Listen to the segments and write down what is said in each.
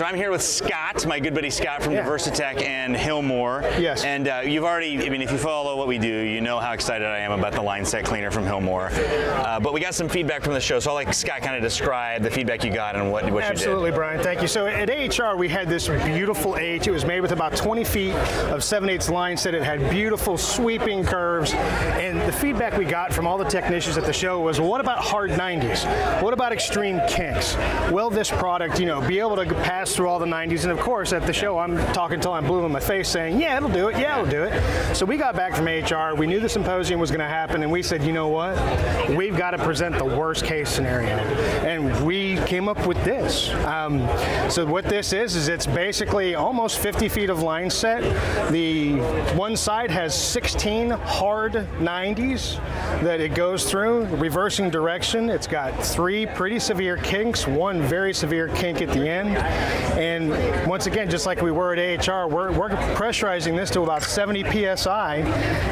So I'm here with Scott, my good buddy Scott from Yeah. Diversitech and Hilmor. Yes. And uh, you've already, I mean, if you follow what we do, you know how excited I am about the line set cleaner from Hilmor. Uh, but we got some feedback from the show, so I'll let Scott kind of describe the feedback you got and what, what Absolutely, you did. Absolutely, Brian. Thank you. So at AHR, we had this beautiful H. It was made with about 20 feet of 7 8 line set. It had beautiful sweeping curves. And the feedback we got from all the technicians at the show was, well, what about hard 90s? What about extreme kinks? Will this product, you know, be able to pass through all the 90s? And of course, at the show, I'm talking till I'm blue in my face saying, yeah, it'll do it. Yeah, it'll do it. So we got back from HR. We knew the symposium was going to happen. And we said, you know what? We've got to present the worst case scenario. And we came up with this. Um, so what this is is it's basically almost 50 feet of line set. The one side has 16 hard 90s that it goes through, reversing direction. It's got three pretty severe kinks, one very severe kink at the end. And once again, just like we were at AHR, we're, we're pressurizing this to about 70 psi,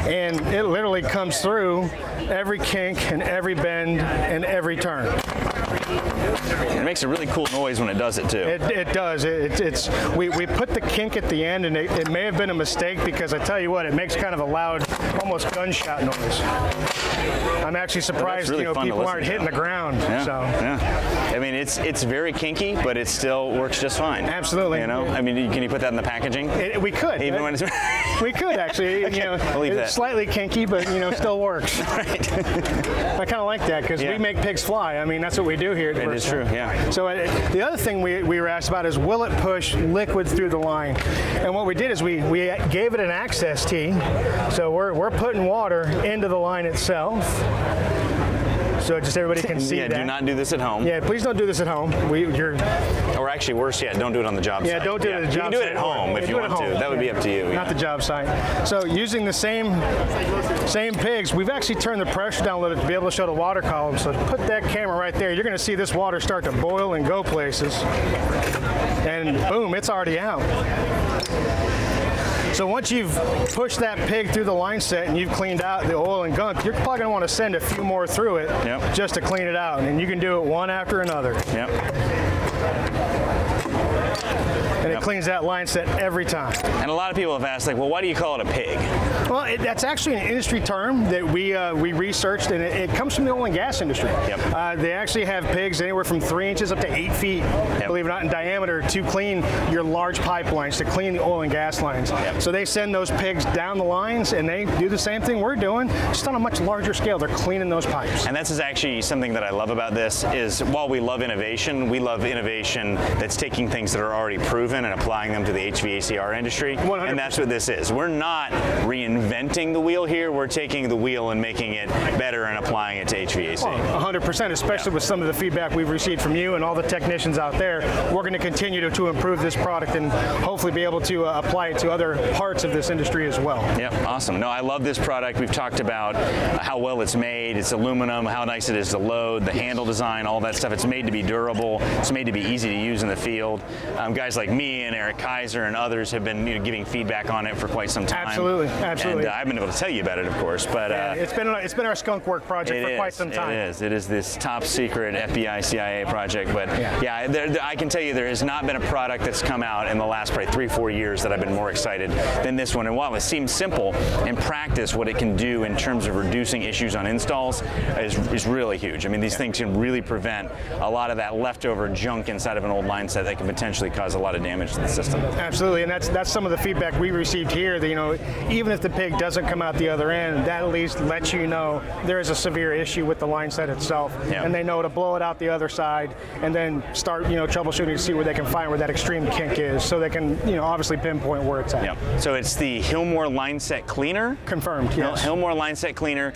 and it literally comes through every kink and every bend and every turn. It makes a really cool noise when it does it too. It, it does. It, it's we, we put the kink at the end, and it, it may have been a mistake because I tell you what, it makes kind of a loud, almost gunshot noise. I'm actually surprised really you know people aren't hitting the ground. yeah, So yeah. I mean, it's it's very kinky, but it still works just fine. Absolutely. You know, I mean, can you put that in the packaging? it, we could. Even when it's we could actually. Okay, You know, I'll leave it's that. slightly kinky, but you know, still works. I kind of like that because Yeah. we make pigs fly. I mean, that's what we do here. It is true, yeah. So uh, the other thing we, we were asked about is will it push liquid through the line? And what we did is we, we gave it an access tee. So we're, we're putting water into the line itself. So just everybody can see yeah, that. do not do this at home. yeah, please don't do this at home. We, you're, Or actually, worse yet, don't do it on the job yeah, site. Yeah, don't do it at the You job can do it at home Yeah, if you want to. That would be up to you. Not the job site. So using the same same pigs, we've actually turned the pressure down a little bit to be able to show the water column. So put that camera right there. You're going to see this water start to boil and go places. And boom, it's already out. So once you've pushed that pig through the line set and you've cleaned out the oil and gunk, you're probably going to want to send a few more through it Yep. just to clean it out. And you can do it one after another. Yep. And it cleans that line set every time. And a lot of people have asked, like, well, why do you call it a pig? Well, it, that's actually an industry term that we uh, we researched, and it, it comes from the oil and gas industry. Yep. Uh, they actually have pigs anywhere from three inches up to eight feet, believe it or not, in diameter to clean your large pipelines, to clean the oil and gas lines. Yep. So they send those pigs down the lines, and they do the same thing we're doing, just on a much larger scale. They're cleaning those pipes. And this is actually something that I love about this is while we love innovation, we love innovation that's taking things that are already proven and applying them to the HVACR industry. 100%. And that's what this is. We're not reinventing the wheel here. We're taking the wheel and making it better and applying it to HVAC. 100%, especially with some of the feedback we've received from you and all the technicians out there. We're going to continue to, to improve this product and hopefully be able to uh, apply it to other parts of this industry as well. Yep, awesome. No, I love this product. We've talked about how well it's made. It's aluminum, how nice it is to load, the handle design, all that stuff. It's made to be durable. It's made to be easy to use in the field. Um, guys like me and Eric Kaiser and others have been you know, giving feedback on it for quite some time. Absolutely, absolutely. And uh, I've been able to tell you about it, of course, but uh, It's been it's been our skunk work project for is, quite some time. It is. It is this top secret FBI CIA project. But Yeah. yeah, there, I can tell you there has not been a product that's come out in the last probably three, four years that I've been more excited than this one. And while it seems simple, in practice, what it can do in terms of reducing issues on installs is, is really huge. I mean, these things can really prevent a lot of that leftover junk inside of an old line set that can potentially cause a lot of damage to the system. Absolutely, and that's that's some of the feedback we received here. That you know, even if the pig doesn't come out the other end, that at least lets you know there is a severe issue with the line set itself, Yeah. and they know to blow it out the other side, and then start you know troubleshooting to see where they can find where that extreme kink is, so they can you know obviously pinpoint where it's at. Yeah. So it's the Hilmor Line Set Cleaner. Confirmed. Yes. Hilmor Line Set Cleaner.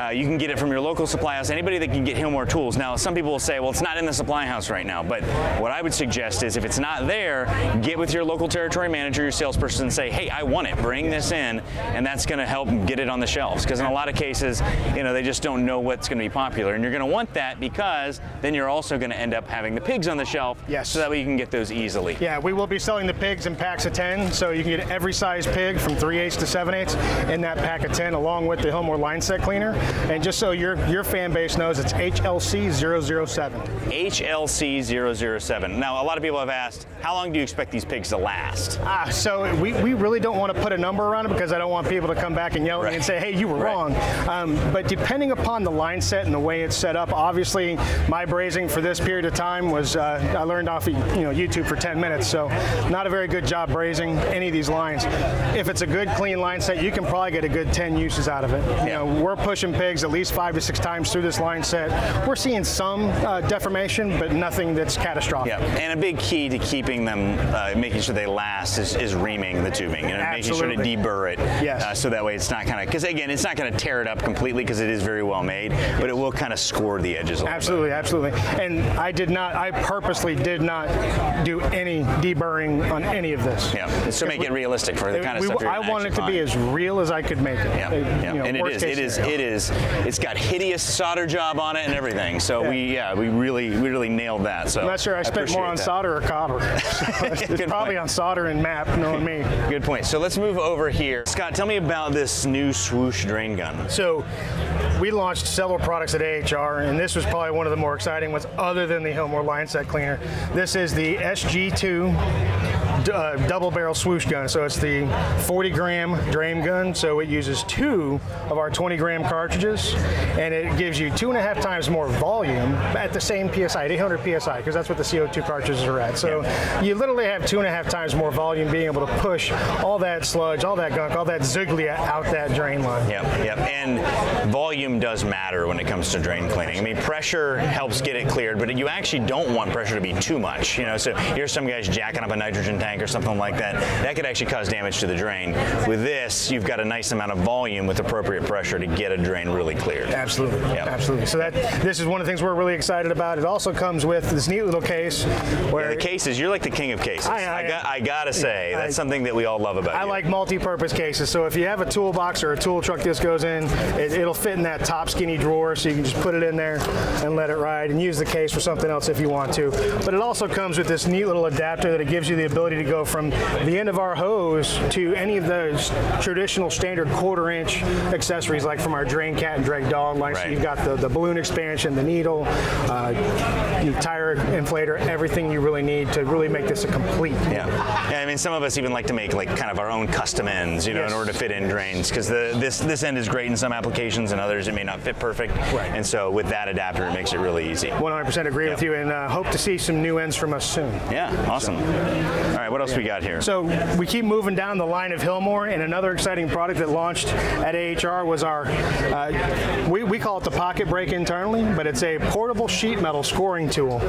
Uh, you can get it from your local supply house. Anybody that can get Hilmor tools. Now, some people will say, well, it's not in the supply house right now. But what I would suggest is if it's not there, get with your local territory manager, your salesperson, and say, hey, I want it. Bring this in, and that's going to help get it on the shelves. Because in a lot of cases, you know, they just don't know what's going to be popular, and you're going to want that because then you're also going to end up having the pigs on the shelf. Yes. So that way you can get those easily. Yeah, we will be selling the pigs in packs of 10, so you can get every size pig from 3 eighths to 7 eighths in that pack of 10, along with the Hilmor line set cleaner. And just so your your fan base knows, it's HLC 007. HLC 007. Now, a lot of people have asked, how long do you expect these pigs to last? Ah, so we, we really don't want to put a number around it because I don't want people to come back and yell at Right. me and say, hey, you were Right. wrong. Um, but depending upon the line set and the way it's set up, obviously my brazing for this period of time was uh, I learned off of you know YouTube for 10 minutes, so not a very good job brazing any of these lines. If it's a good clean line set, you can probably get a good 10 uses out of it. You know, we're pushing pigs at least five to six times through this line set. We're seeing some uh, deformation, but nothing that's catastrophic. Yeah, and a big key to keeping them, uh, making sure they last, is, is reaming the tubing. You know, making sure to deburr it. Yes. Uh, so that way it's not kind of, because again, it's not going to tear it up completely because it is very well made, but it will kind of score the edges a little bit. Absolutely, absolutely. And I did not, I purposely did not do any deburring on any of this. Yeah, so make it realistic for the kind of We- stuff you're I want it to be as real as I could make it. Yeah, yeah. you know, and it is, it is, scenario. it is. It's got hideous solder job on it and everything. So Yeah. we, yeah, we really, we really nailed that. So I'm not sure I spent more on that. solder or cotter. So it's Good probably point. on solder and MAPP, knowing me. Good point. So let's move over here. Scott, tell me about this new swoosh drain gun. So we launched several products at AHR, and this was probably one of the more exciting ones other than the Hilmor line set cleaner. This is the SG2 d- uh, double barrel swoosh gun. So it's the 40 gram drain gun. So it uses two of our 20 gram cartridges, and it gives you two and a half times more volume at the same PSI, at 800 PSI, because that's what the CO2 cartridges are at. So you literally have two and a half times more volume being able to push all that sludge, all that gunk, all that zoogloea out that drain line. Yep, yep. And volume does matter when it comes to drain cleaning. I mean, pressure helps get it cleared, but you actually don't want pressure to be too much. You know, so here's some guys jacking up a nitrogen tank or something like that. That could actually cause damage to the drain. With this, you've got a nice amount of volume with appropriate pressure to get a drain really cleared. Absolutely, Yep. absolutely. So that this is one of the things we're really excited about. It also comes with this neat little case where The cases, you're like the king of cases. I- I- got, I gotta say, I- that's something that we all love about I you. like multi-purpose cases. So if you have a toolbox or a tool truck this goes in, it, it'll fit in that top skinny drawer, so you can just put it in there and let it ride, and use the case for something else if you want to. But it also comes with this neat little adapter that it gives you the ability to go from the end of our hose to any of those traditional standard quarter-inch accessories, like from our drain cat and drag dog line. So you've got the, the balloon expansion, the needle, uh, the tire inflator, everything you really need to really make this a complete. Yeah. yeah, I mean, some of us even like to make like kind of our own custom ends, you know, Yes. in order to fit in drains, because this this end is great in some applications, and others it may not fit perfect. Right. And so with that adapter, it makes it really easy. 100% agree with you, and uh, hope to see some new ends from us soon. Yeah, awesome. All right, what else we got here? So we keep moving down the line of Hilmor, and another exciting product that launched at AHR was our, uh, we, we call it the Pocket Break internally, but it's a portable sheet metal scoring tool.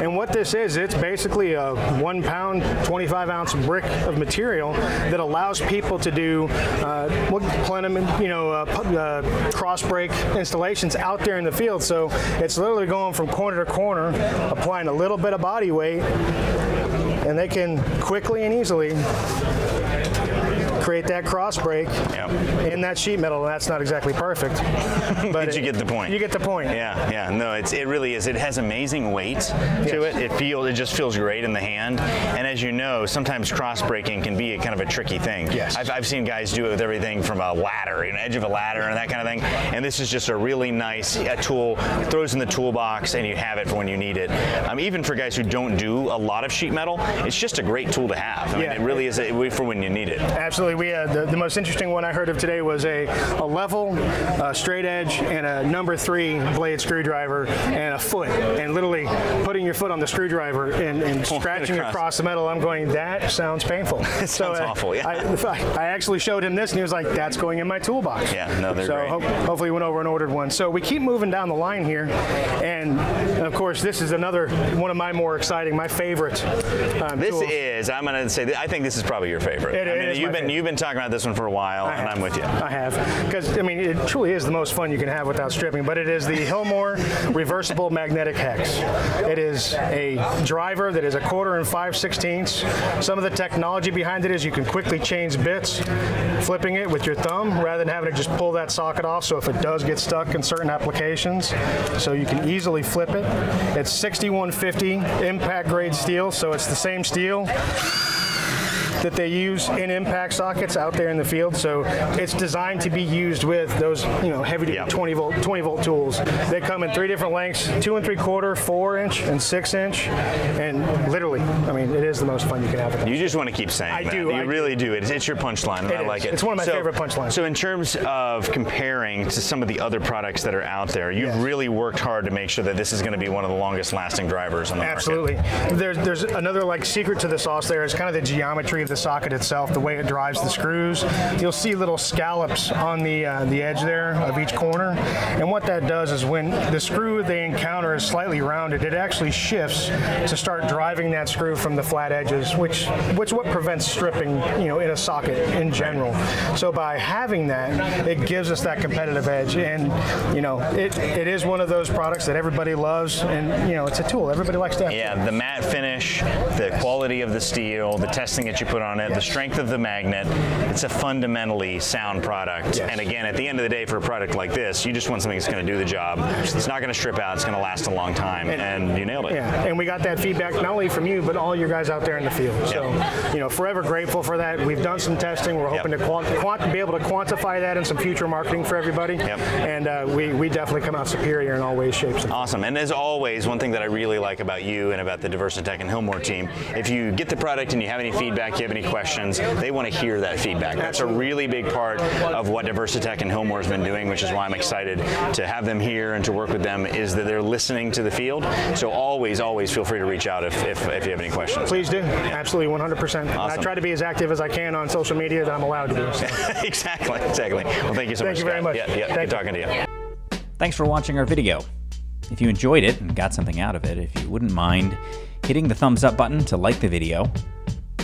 And what this is, it's basically a one pound, 25 ounce brick of material that allows people to do uh, plenum, you know, uh, uh, cross break installations out there in the field. So it's literally going from corner to corner, applying a little bit of body weight and they can quickly and easily create that cross break Yeah. in that sheet metal. That's not exactly perfect, but you it- get the point. You get the point. Yeah, yeah, no, it's it really is. It has amazing weight to it. It feels it just feels great in the hand. And as you know, sometimes cross breaking can be a kind of a tricky thing. Yes. I've, I've seen guys do it with everything from a ladder, an edge of a ladder, and that kind of thing. And this is just a really nice uh tool. Throws in the toolbox, and you have it for when you need it. Um, even for guys who don't do a lot of sheet metal, it's just a great tool to have. I mean, Yeah. it really is a, for when you need it. Absolutely. We uh, the, the most interesting one I heard of today was a, a level, uh, straight edge, and a number three blade screwdriver, and a foot, and literally your foot on the screwdriver and, and scratching across. across. the metal. I'm going. That sounds painful. it sounds awful, yeah. I, I actually showed him this, and he was like, "That's going in my toolbox." Yeah, no, they're so great. hope- hopefully, he went over and ordered one. So we keep moving down the line here, and of course, this is another one of my more exciting, my favorite. Um, This tools. is. I'm going to say. I think this is probably your favorite. It I mean, is you've been favorite. you've been talking about this one for a while, and I'm with you. I have, because I mean, it truly is the most fun you can have without stripping. But it is the Hilmor reversible magnetic hex. It is a driver that is a quarter and five sixteenths. Some of the technology behind it is you can quickly change bits, flipping it with your thumb rather than having to just pull that socket off. So if it does get stuck in certain applications, so you can easily flip it. It's 6150 impact grade steel, so it's the same steel that they use in impact sockets out there in the field. So it's designed to be used with those, you know, heavy Yep. 20 volt 20 volt tools. They come in three different lengths: two and three quarter, four inch, and six inch. And literally, I mean, it is the most fun you can have. With them. You just want to keep saying I that. do, You I really do. It's, it's your punchline, and It I is. like it. It's one of my So- favorite punchlines. So, in terms of comparing to some of the other products that are out there, you've Yes. really worked hard to make sure that this is going to be one of the longest lasting drivers on the market. Absolutely. There's there's another like secret to the sauce. There is kind of the geometry the socket itself, the way it drives the screws. You'll see little scallops on the uh, the edge there of each corner, and what that does is when the screw they encounter is slightly rounded, it actually shifts to start driving that screw from the flat edges, which which what prevents stripping, you know, in a socket in general. So by having that, it gives us that competitive edge, and you know, it, it is one of those products that everybody loves, and you know, it's a tool everybody likes to have. Yeah, the matte finish, the quality of the steel, the testing that you put on it, the strength of the magnet. It's a fundamentally sound product. Yes. And again, at the end of the day, for a product like this, you just want something that's going to do the job. It's not going to strip out. It's going to last a long time. And, you nailed it. Yeah, and we got that feedback not only from you, but all your guys out there in the field. So, you know, forever grateful for that. We've done some testing. We're hoping Yep. to quant- quant- be able to quantify that in some future marketing for everybody. Yep. And uh, we, we definitely come out superior in all ways, shapes, and Awesome. And as always, one thing that I really like about you and about the Diversitech and Hilmor team, if you get the product and you have any feedback, have any questions, they want to hear that feedback. That's a really big part of what Diversitech and Hilmor has been doing, which is why I'm excited to have them here and to work with them, is that they're listening to the field. So always, always feel free to reach out if, if, if you have any questions. Please do. Absolutely, 100%. And I try to be as active as I can on social media that I'm allowed to be. So. exactly, exactly. Well, thank you so Thank much. you very Scott. much. Yeah, yeah, Thank good you. talking to you. Thanks for watching our video. If you enjoyed it and got something out of it, if you wouldn't mind hitting the thumbs up button to like the video,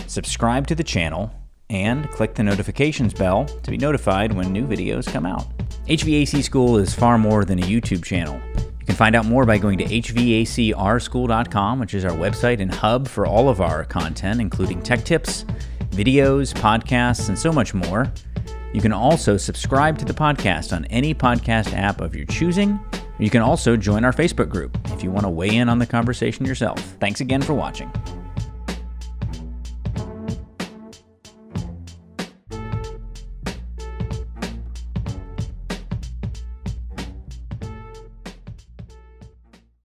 subscribe to the channel, and click the notifications bell to be notified when new videos come out. HVAC School is far more than a YouTube channel. You can find out more by going to hvacrschool.com, which is our website and hub for all of our content, including tech tips, videos, podcasts, and so much more. You can also subscribe to the podcast on any podcast app of your choosing. You can also join our Facebook group if you want to weigh in on the conversation yourself. Thanks again for watching.